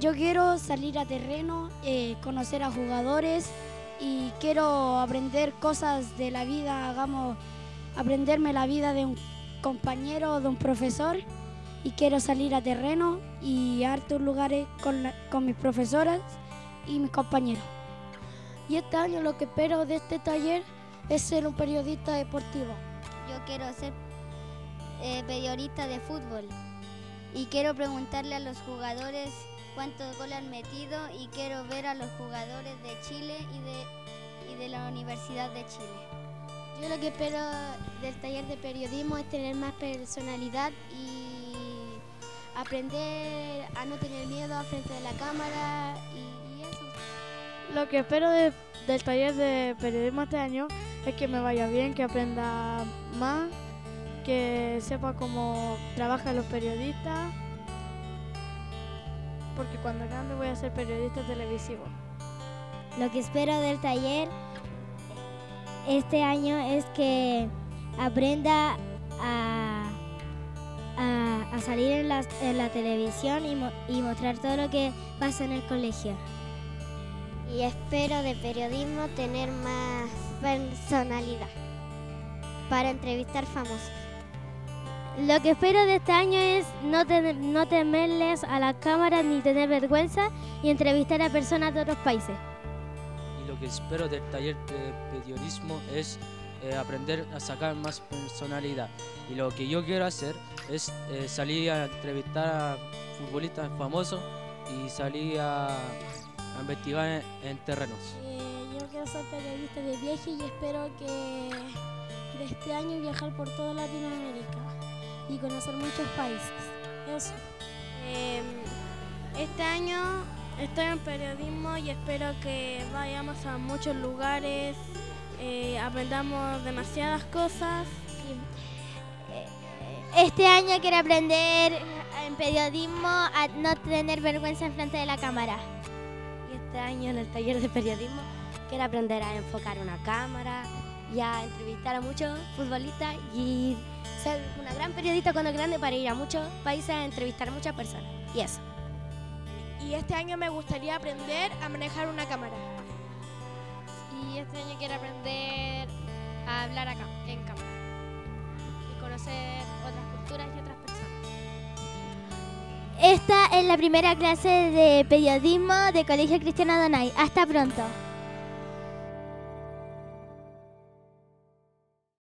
Yo quiero salir a terreno, eh, conocer a jugadores y quiero aprender cosas de la vida, hagamos, aprenderme la vida de un compañero, de un profesor y quiero salir a terreno y a hartos lugares con, la- con mis profesoras y mis compañeros. Y este año lo que espero de este taller es ser un periodista deportivo. Yo quiero ser eh, periodista de fútbol y quiero preguntarle a los jugadores cuántos goles han metido y quiero ver a los jugadores de Chile y de, y de la Universidad de Chile. Yo lo que espero del taller de periodismo es tener más personalidad y aprender a no tener miedo frente de la cámara y, y eso. Lo que espero de- del taller de periodismo este año es que me vaya bien, que aprenda más, que sepa cómo trabajan los periodistas, porque cuando grande voy a ser periodista televisivo. Lo que espero del taller este año es que aprenda a, a- a salir en la, en la televisión y, mo- y mostrar todo lo que pasa en el colegio. Y espero de periodismo tener más personalidad para entrevistar famosos. Lo que espero de este año es no, tener- no temerles a la cámara ni tener vergüenza y entrevistar a personas de otros países. Lo que espero del taller de periodismo es eh, aprender a sacar más personalidad. Y lo que yo quiero hacer es eh, salir a entrevistar a futbolistas famosos y salir a, a investigar en, en terrenos. Eh, yo quiero ser periodista de viaje y espero que de este año viajar por toda Latinoamérica y conocer muchos países. Eso. Em, este año estoy en periodismo y espero que vayamos a muchos lugares, eh, aprendamos demasiadas cosas. Este año quiero aprender en periodismo a no tener vergüenza en frente de la cámara. Y este año en el taller de periodismo quiero aprender a enfocar una cámara y a entrevistar a muchos futbolistas y ser una gran periodista cuando grande para ir a muchos países a entrevistar a muchas personas. Y eso. Y este año me gustaría aprender a manejar una cámara. Y este año quiero aprender a hablar acá, en cámara. Y conocer otras culturas y otras personas. Esta es la primera clase de periodismo de Colegio Cristiano Donay. Hasta pronto.